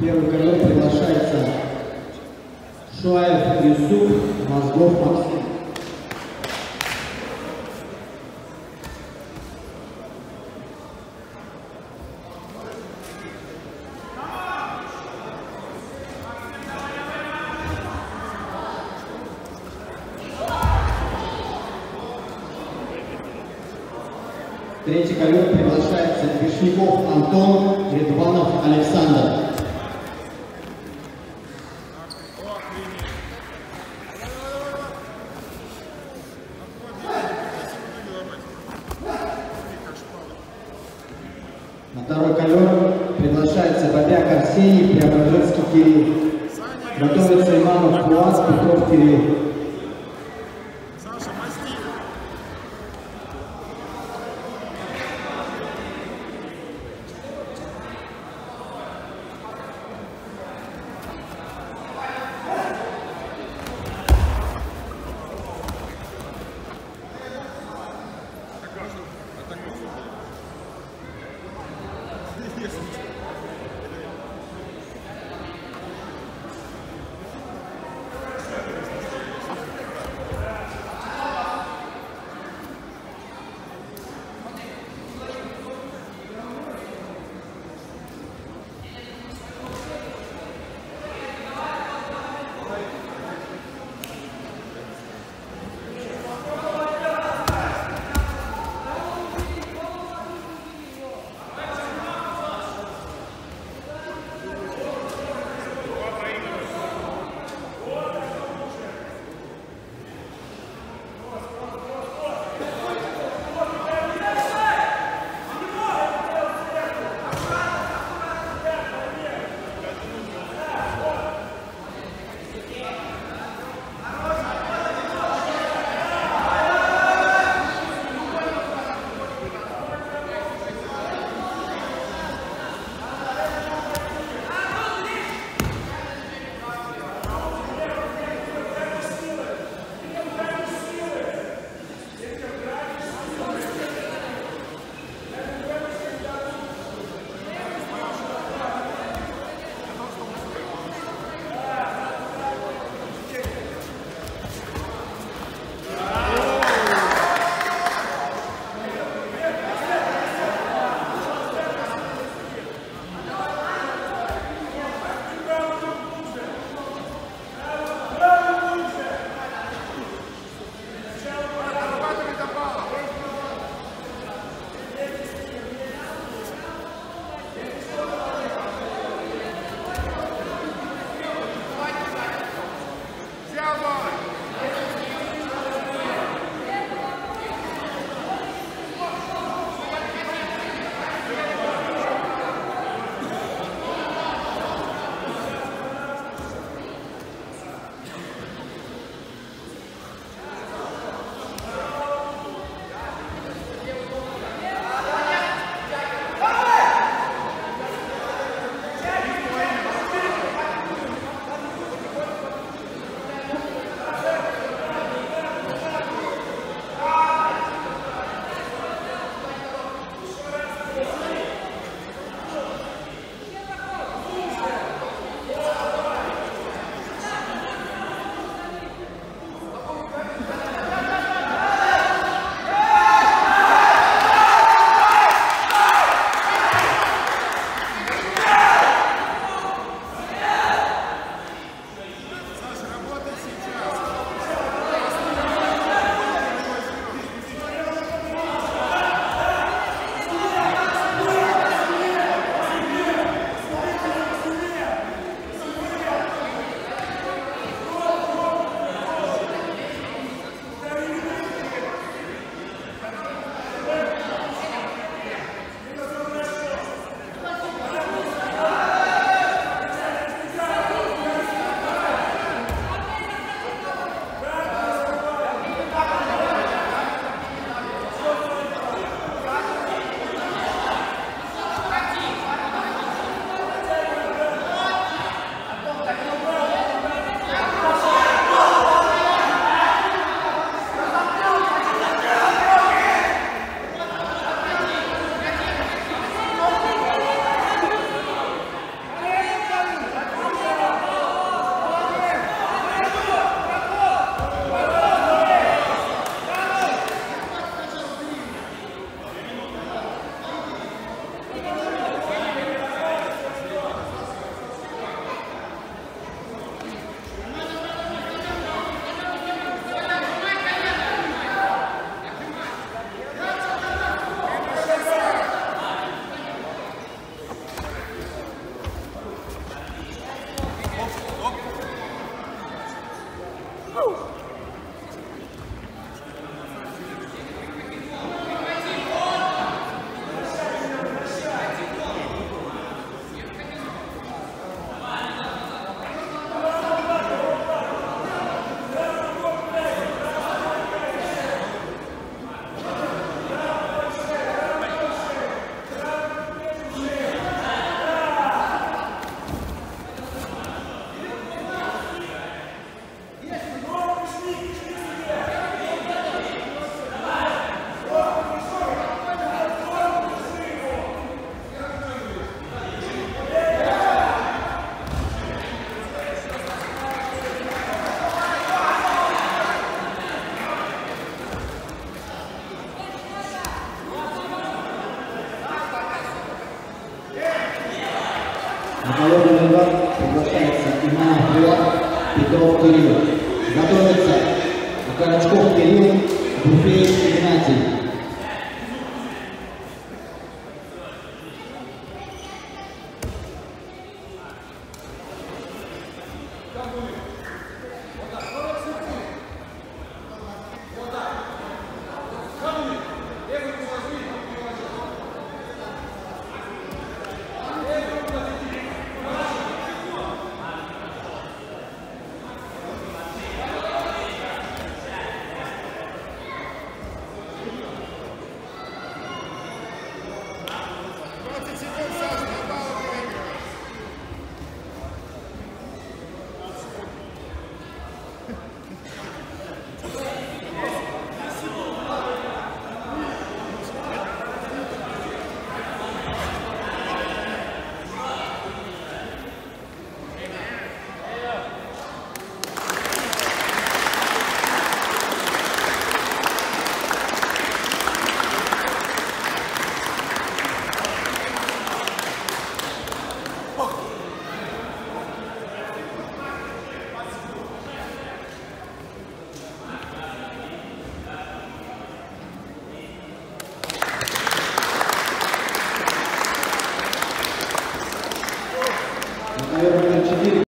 Первый ковер приглашается Шуаев Юсуп, Мозгов Максим. Третий ковер приглашается Вишняков Антон, Редванов Александр. На второй ковер приглашается Бобяк Арсений, Преображенский Кирилл. Готовится Иманов Фуаз, Петров Кирилл. Петров Кирилл. Готовится Горочков Кирилл, Буфеев Игнатий.